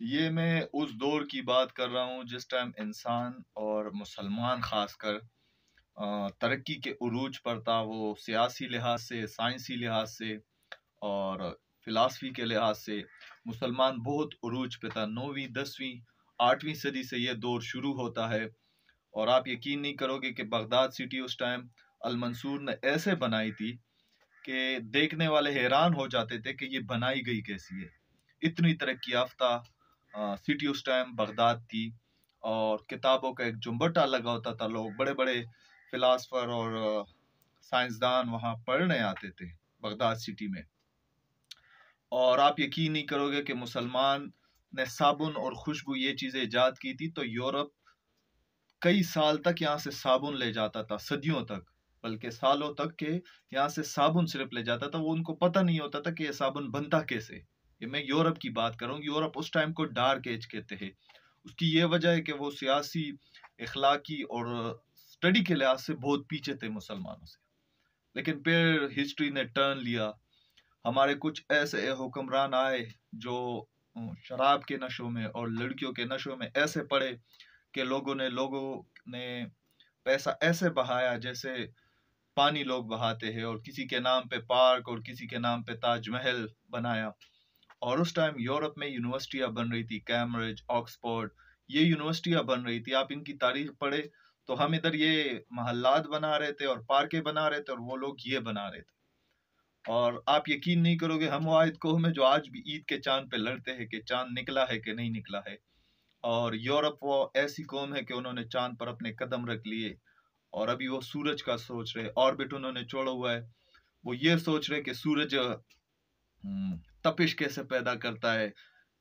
ये मैं उस दौर की बात कर रहा हूँ जिस टाइम इंसान और मुसलमान खासकर तरक्की के उरूज पर था वो सियासी लिहाज से, साइंसी लिहाज से और फ़िलासफ़ी के लिहाज से मुसलमान बहुत उरूज पे था। नौवीं, दसवीं, आठवीं सदी से ये दौर शुरू होता है और आप यकीन नहीं करोगे कि बगदाद सिटी उस टाइम अलमंसूर ने ऐसे बनाई थी कि देखने वाले हैरान हो जाते थे कि ये बनाई गई कैसी है। इतनी तरक्की याफ्ता सिटी उस टाइम बगदाद थी और किताबों का एक जुम्बटा लगा होता था। लोग बड़े बड़े फिलासफर और साइंसदान वहाँ पढ़ने आते थे बगदाद सिटी में। और आप यकीन नहीं करोगे कि मुसलमान ने साबुन और खुशबू ये चीज़ें ईजाद की थी तो यूरोप कई साल तक यहाँ से साबुन ले जाता था, सदियों तक, बल्कि सालों तक के यहाँ से साबुन सिर्फ़ ले जाता था। वो उनको पता नहीं होता था कि ये साबुन बनता कैसे। ये मैं यूरोप की बात करूँ, यूरोप उस टाइम को डार्क एज कहते हैं। उसकी ये वजह है कि वो सियासी इखलाकी और स्टडी के लिहाज से बहुत पीछे थे मुसलमानों से। लेकिन फिर हिस्ट्री ने टर्न लिया। हमारे कुछ ऐसे हुक्मरान आए जो शराब के नशों में और लड़कियों के नशों में ऐसे पड़े कि लोगों ने लोगों ने पैसा ऐसे बहाया जैसे पानी लोग बहाते हैं और किसी के नाम पे पार्क और किसी के नाम पे ताजमहल बनाया। और उस टाइम यूरोप में यूनिवर्सिटियाँ बन रही थी कैम्ब्रिज ऑक्सफोर्ड ये यूनिवर्सिटियाँ बन रही थी। आप इनकी तारीख पढ़े तो हम इधर ये महल्लात बना रहे थे और पार्कें बना रहे थे और वो लोग ये बना रहे थे। और आप यकीन नहीं करोगे, हम वाहिद कौम है जो आज भी ईद के चाँद पे लड़ते हैं कि चाँद निकला है कि नहीं निकला है। और यूरोप वो ऐसी कौम है कि उन्होंने चाँद पर अपने कदम रख लिए और अभी वो सूरज का सोच रहे ऑर्बिट उन्होंने छोड़ा हुआ है। वो ये सोच रहे कि सूरज तपिश कैसे पैदा करता है?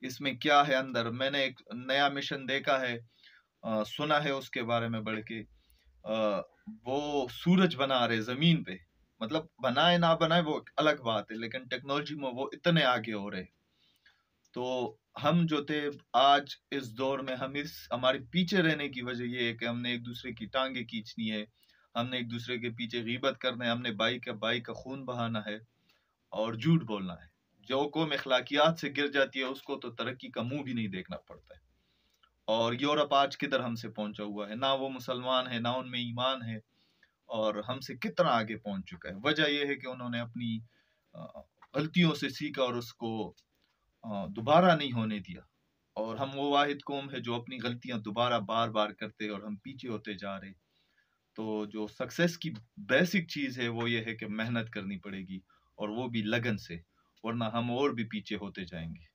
इसमें क्या है अंदर? मैंने एक नया मिशन देखा है आ, सुना है उसके बारे में बढ़ के। वो सूरज बना रहे ज़मीन पे। मतलब बनाए ना बनाए वो अलग बात है लेकिन टेक्नोलॉजी में वो इतने आगे हो रहे तो हम जो थे आज इस दौर में हम इस हमारे पीछे रहने की वजह ये है कि हमने एक दूसरे की टांगे खींचनी है। हमने एक दूसरे के पीछे गीबत करना है हमने बाई का बाई का खून बहाना है। और झूठ बोलना है। जो कौम अखलाकियात से गिर जाती है, उसको तो तरक्की का मुँह भी नहीं देखना पड़ता है। और यूरोप आज किधर हमसे पहुँचा हुआ है? ना वो मुसलमान है, ना उनमें ईमान है, और हमसे कितना आगे पहुँच चुका है? वजह यह है कि उन्होंने अपनी गलतियों से सीखा और उसको दोबारा नहीं होने दिया। और हम वो वाहिद कौम है जो अपनी गलतियाँ दोबारा बार बार करते और हम पीछे होते जा रहे तो जो सक्सेस की बेसिक चीज़ है, वो ये है कि मेहनत करनी पड़ेगी और वो भी लगन से वरना हम और भी पीछे होते जाएँगे।